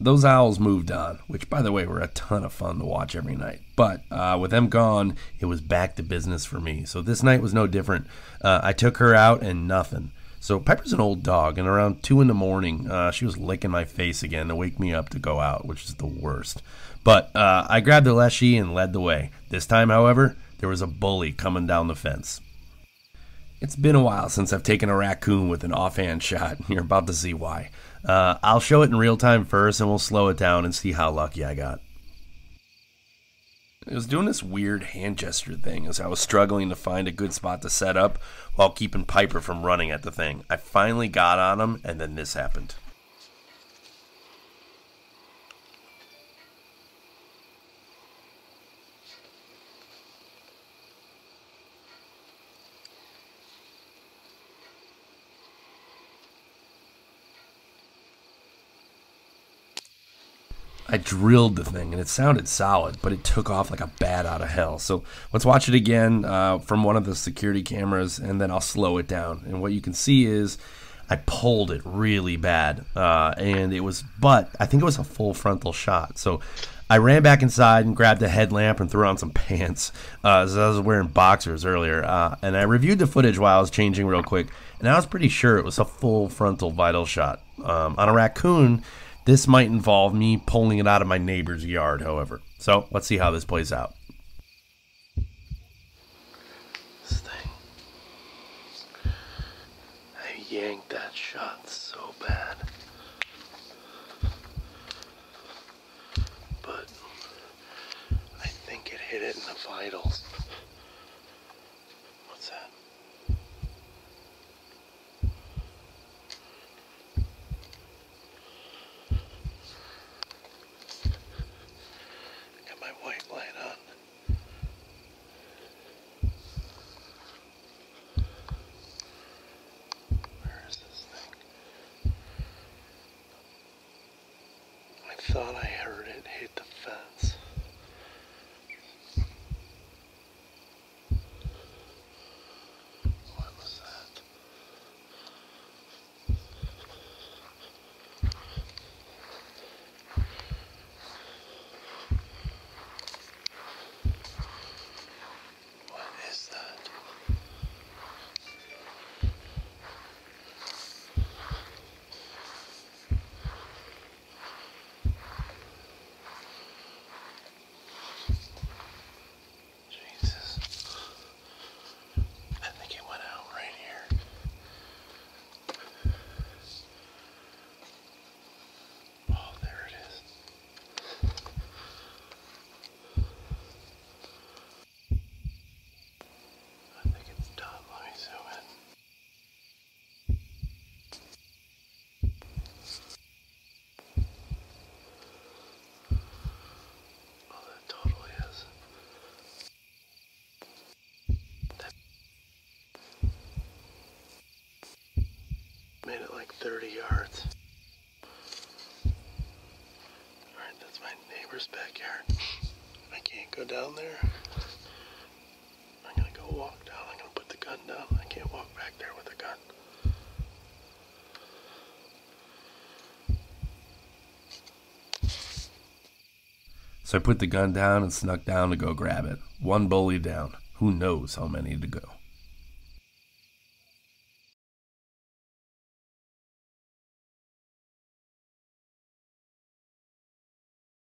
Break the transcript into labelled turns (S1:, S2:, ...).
S1: those owls moved on, which, by the way, were a ton of fun to watch every night. But uh, with them gone, it was back to business for me. So this night was no different. Uh, I took her out and nothing. So Pepper's an old dog, and around two in the morning, uh, she was licking my face again to wake me up to go out, which is the worst. But uh, I grabbed the Leshiy and led the way. This time, however, there was a bully coming down the fence. It's been a while since I've taken a raccoon with an offhand shot. And you're about to see why. Uh, I'll show it in real time first, and we'll slow it down and see how lucky I got. I was doing this weird hand gesture thing as I was struggling to find a good spot to set up while keeping Piper from running at the thing. I finally got on him, and then this happened. I drilled the thing and it sounded solid, but it took off like a bat out of hell. So let's watch it again uh, from one of the security cameras and then I'll slow it down. And what you can see is I pulled it really bad. Uh, and it was, but I think it was a full frontal shot. So I ran back inside and grabbed a headlamp and threw on some pants. Uh, so I was wearing boxers earlier. Uh, and I reviewed the footage while I was changing real quick. And I was pretty sure it was a full frontal vital shot. Um, on a raccoon, this might involve me pulling it out of my neighbor's yard, however. So let's see how this plays out. This thing. I yanked that shot so bad. But I think it hit it in the vitals. What's that? Got my white light on. Where is this thing? I thought I heard it hit the fence. What was that? What is that? Jesus. I think it went out right here. Oh, there it is. I think it's done. Let me zoom in. Oh, that totally is. That made it like 30 yards. Alright, that's my neighbor's backyard. I can't go down there. I'm gonna go walk down. I'm gonna put the gun down. I can't walk back there with a gun. So I put the gun down and snuck down to go grab it. One bully down. Who knows how many to go.